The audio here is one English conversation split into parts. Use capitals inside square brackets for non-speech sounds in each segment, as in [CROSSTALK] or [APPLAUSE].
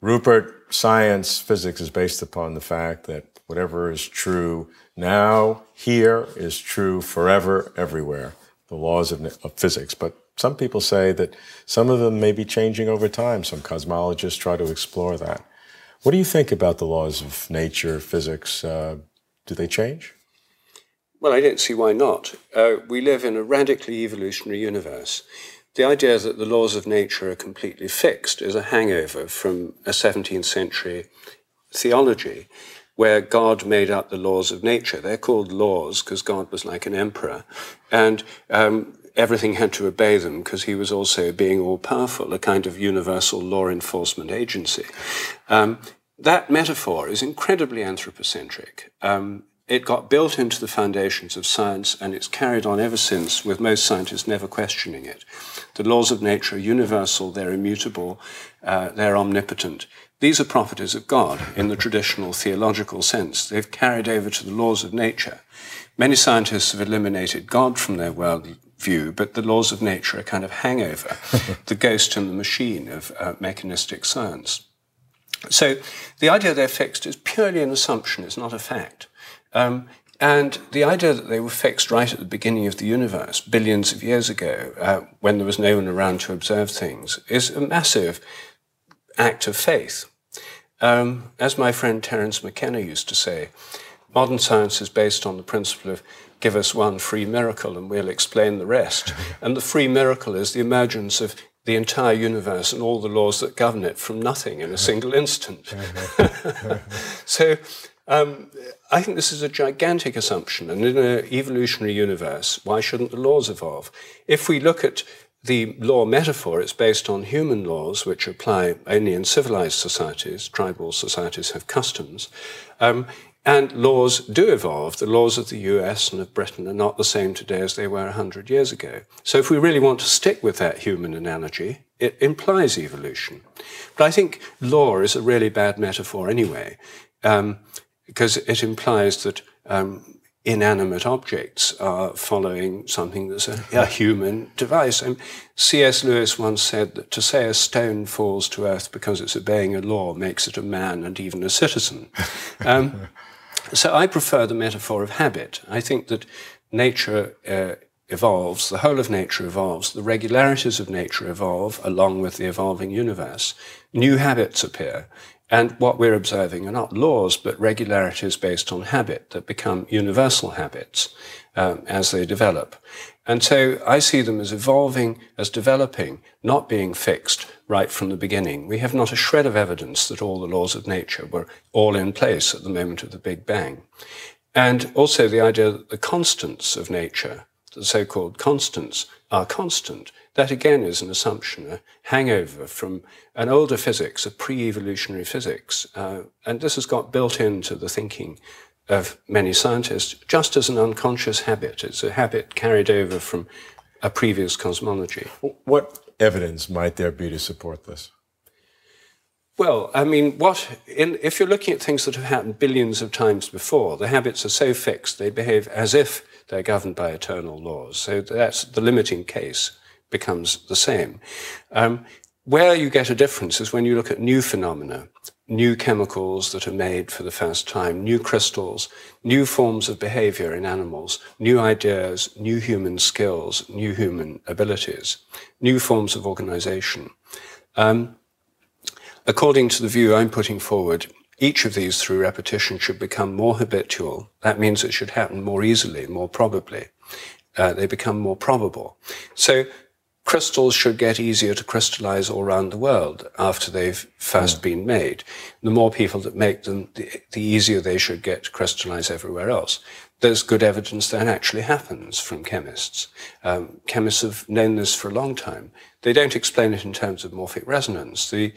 Rupert, science, physics is based upon the fact that whatever is true now, here, is true forever, everywhere. The laws of, of physics. But some people say that some of them may be changing over time. Some cosmologists try to explore that. What do you think about the laws of nature, physics? Uh, do they change? Well, I don't see why not. Uh, we live in a radically evolutionary universe. The idea that the laws of nature are completely fixed is a hangover from a 17th century theology where God made up the laws of nature. They're called laws because God was like an emperor. And um, everything had to obey them because he was also being all powerful, a kind of universal law enforcement agency. Um, that metaphor is incredibly anthropocentric. Um, it got built into the foundations of science and it's carried on ever since, with most scientists never questioning it. The laws of nature are universal, they're immutable, uh, they're omnipotent. These are properties of God in the traditional theological sense. They've carried over to the laws of nature. Many scientists have eliminated God from their world view, but the laws of nature are kind of hangover, [LAUGHS] the ghost and the machine of uh, mechanistic science. So the idea they're fixed is purely an assumption, it's not a fact. Um, and the idea that they were fixed right at the beginning of the universe, billions of years ago, uh, when there was no one around to observe things, is a massive act of faith. Um, as my friend Terence McKenna used to say, modern science is based on the principle of give us one free miracle and we'll explain the rest. [LAUGHS] and the free miracle is the emergence of the entire universe and all the laws that govern it from nothing in a single instant. [LAUGHS] so um, I think this is a gigantic assumption. And in an evolutionary universe, why shouldn't the laws evolve? If we look at the law metaphor, it's based on human laws, which apply only in civilized societies. Tribal societies have customs. Um, and laws do evolve. The laws of the US and of Britain are not the same today as they were 100 years ago. So if we really want to stick with that human analogy, it implies evolution. But I think law is a really bad metaphor anyway, um, because it implies that um, inanimate objects are following something that's a, a human device. And C.S. Lewis once said that to say a stone falls to earth because it's obeying a law makes it a man and even a citizen. [LAUGHS] Um, so I prefer the metaphor of habit. I think that nature uh, evolves, the whole of nature evolves, the regularities of nature evolve along with the evolving universe. New habits appear. And what we're observing are not laws, but regularities based on habit that become universal habits um, as they develop. And so I see them as evolving, as developing, not being fixed right from the beginning. We have not a shred of evidence that all the laws of nature were all in place at the moment of the Big Bang. And also the idea that the constants of nature, the so-called constants, are constant. That again is an assumption, a hangover from an older physics, a pre-evolutionary physics. Uh, and this has got built into the thinking of many scientists just as an unconscious habit. It's a habit carried over from a previous cosmology. What evidence might there be to support this? Well, I mean, what in, if you're looking at things that have happened billions of times before, the habits are so fixed they behave as if they're governed by eternal laws. So that's the limiting case becomes the same. Um, where you get a difference is when you look at new phenomena new chemicals that are made for the first time, new crystals, new forms of behavior in animals, new ideas, new human skills, new human abilities, new forms of organization. Um, according to the view I'm putting forward, each of these through repetition should become more habitual. That means it should happen more easily, more probably. Uh, they become more probable. So crystals should get easier to crystallize all around the world after they've first mm. been made. The more people that make them, the, the, easier they should get to crystallize everywhere else. There's good evidence that actually happens from chemists. Um, chemists have known this for a long time. They don't explain it in terms of morphic resonance. The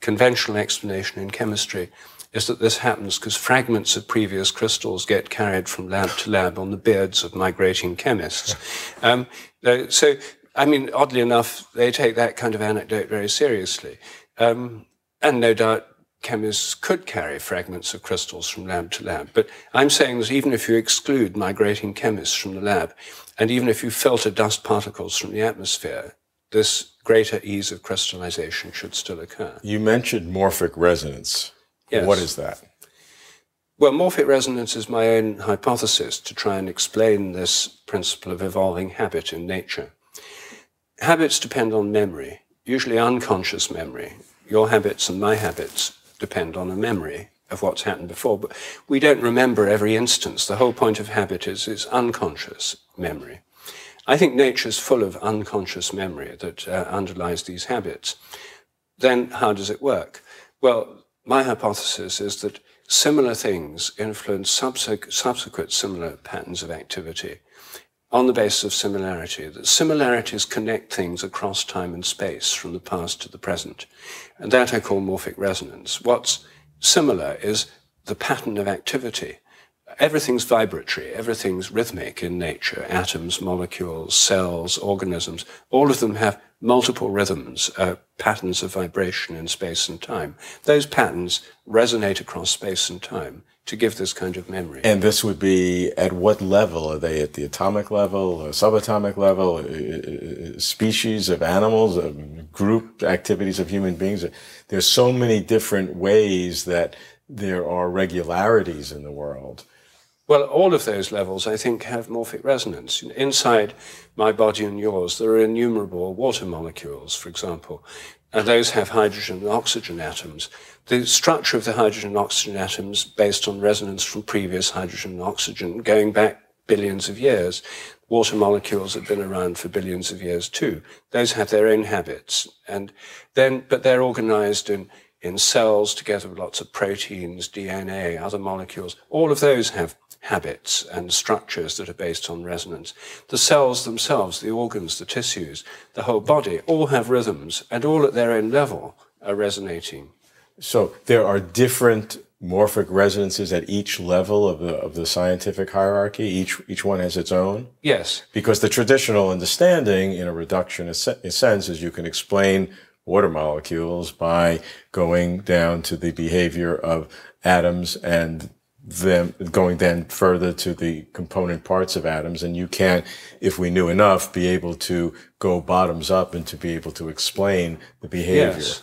conventional explanation in chemistry is that this happens because fragments of previous crystals get carried from lab to lab on the beards of migrating chemists. Um, uh, so I mean, oddly enough, they take that kind of anecdote very seriously. Um, and no doubt chemists could carry fragments of crystals from lab to lab. But I'm saying that even if you exclude migrating chemists from the lab, and even if you filter dust particles from the atmosphere, this greater ease of crystallization should still occur. You mentioned morphic resonance. Yes. What is that? Well, morphic resonance is my own hypothesis to try and explain this principle of evolving habit in nature. Habits depend on memory, usually unconscious memory. Your habits and my habits depend on a memory of what's happened before, but we don't remember every instance. The whole point of habit is, is unconscious memory. I think nature's full of unconscious memory that uh, underlies these habits. Then how does it work? Well, my hypothesis is that similar things influence subsequent similar patterns of activity on the basis of similarity, that similarities connect things across time and space from the past to the present. And that I call morphic resonance. What's similar is the pattern of activity. Everything's vibratory, everything's rhythmic in nature. Atoms, molecules, cells, organisms, all of them have multiple rhythms, uh, patterns of vibration in space and time. Those patterns resonate across space and time to give this kind of memory. And this would be at what level? Are they at the atomic level, or subatomic level, species of animals, group activities of human beings? There's so many different ways that there are regularities in the world. Well, all of those levels, I think, have morphic resonance. Inside my body and yours, there are innumerable water molecules, for example, and those have hydrogen and oxygen atoms. The structure of the hydrogen and oxygen atoms, based on resonance from previous hydrogen and oxygen, going back billions of years. Water molecules have been around for billions of years too. Those have their own habits, and then, but they're organized in in cells together with lots of proteins, DNA, other molecules. All of those have habits and structures that are based on resonance. The cells themselves, the organs, the tissues, the whole body, all have rhythms and all at their own level are resonating. So there are different morphic resonances at each level of the of the scientific hierarchy. Each each one has its own. Yes. Because the traditional understanding in a reductionist sense is you can explain water molecules by going down to the behavior of atoms and them going then further to the component parts of atoms. And you can't, if we knew enough, be able to go bottoms up and to be able to explain the behavior. Yes.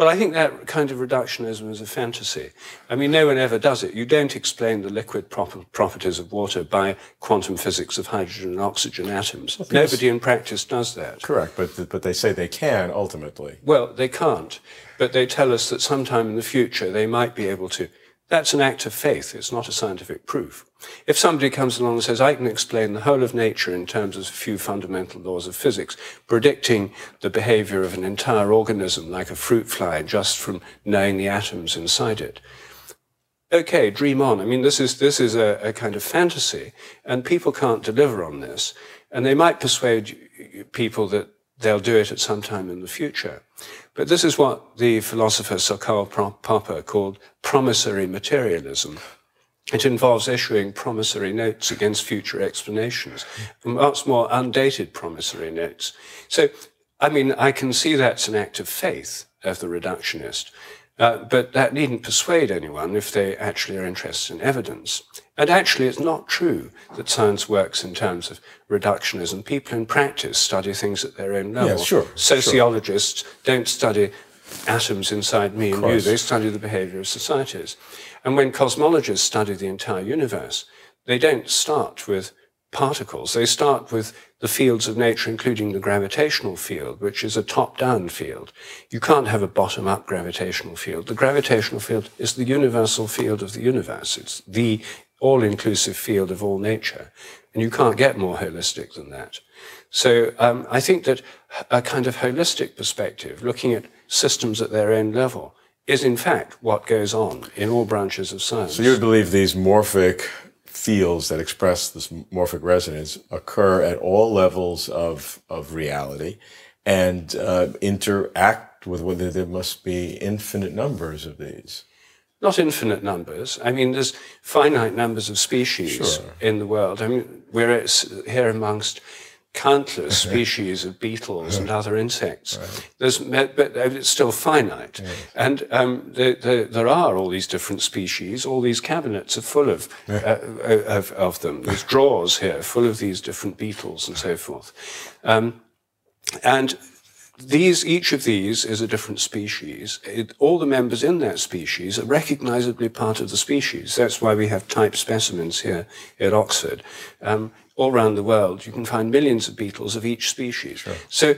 Well, I think that kind of reductionism is a fantasy. I mean, no one ever does it. You don't explain the liquid properties of water by quantum physics of hydrogen and oxygen atoms. Nobody in practice does that. Correct, but, but they say they can ultimately. Well, they can't. But they tell us that sometime in the future they might be able to. That's an act of faith. It's not a scientific proof. If somebody comes along and says, I can explain the whole of nature in terms of a few fundamental laws of physics, predicting the behavior of an entire organism like a fruit fly just from knowing the atoms inside it. Okay, dream on. I mean, this is, this is a, a kind of fantasy and people can't deliver on this. And they might persuade people that they'll do it at some time in the future. But this is what the philosopher Sir Karl Popper called promissory materialism. It involves issuing promissory notes against future explanations, much more undated promissory notes. So, I mean, I can see that's an act of faith of the reductionist, uh, but that needn't persuade anyone if they actually are interested in evidence. And actually, it's not true that science works in terms of reductionism. People in practice study things at their own level. Yeah, sure. Sociologists sure. don't study atoms inside me and you, they study the behavior of societies. And when cosmologists study the entire universe, they don't start with particles. They start with the fields of nature, including the gravitational field, which is a top-down field. You can't have a bottom-up gravitational field. The gravitational field is the universal field of the universe. It's the all-inclusive field of all nature. And you can't get more holistic than that. So um, I think that a kind of holistic perspective, looking at systems at their own level, is in fact what goes on in all branches of science. So you believe these morphic fields that express this morphic resonance occur at all levels of, of reality and uh, interact with whether there must be infinite numbers of these. Not infinite numbers. I mean, there's finite numbers of species sure. in the world. I mean, we're here amongst countless [LAUGHS] species of beetles and other insects. Right. There's, but it's still finite. Yes. And um, the, the, there are all these different species. All these cabinets are full of, uh, of, of, them. There's drawers here full of these different beetles and so forth. Um, and these, each of these is a different species. It, all the members in that species are recognizably part of the species. That's why we have type specimens here at Oxford. Um, all around the world, you can find millions of beetles of each species. Sure. So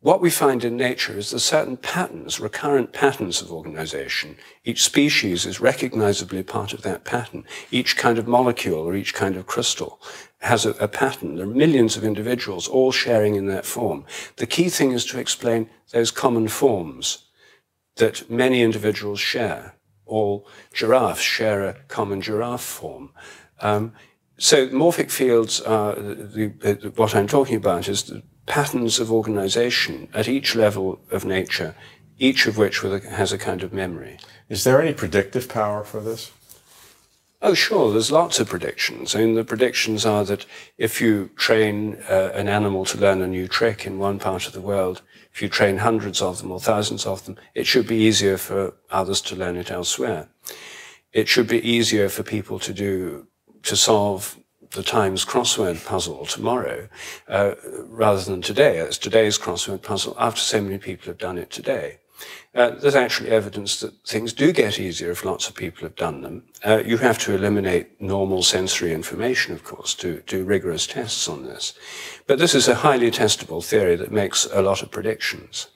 what we find in nature is there's certain patterns, recurrent patterns of organization. Each species is recognizably part of that pattern. Each kind of molecule or each kind of crystal has a, a, pattern. There are millions of individuals all sharing in that form. The key thing is to explain those common forms that many individuals share. All giraffes share a common giraffe form. Um, so morphic fields are the, the, what I'm talking about is the patterns of organization at each level of nature, each of which a, has a kind of memory. Is there any predictive power for this? Oh, sure. There's lots of predictions. I mean, the predictions are that if you train uh, an animal to learn a new trick in one part of the world, if you train hundreds of them or thousands of them, it should be easier for others to learn it elsewhere. It should be easier for people to do, to solve the Times crossword puzzle tomorrow uh, rather than today. It's today's crossword puzzle after so many people have done it today. Uh, there's actually evidence that things do get easier if lots of people have done them. Uh, you have to eliminate normal sensory information, of course, to do rigorous tests on this. But this is a highly testable theory that makes a lot of predictions.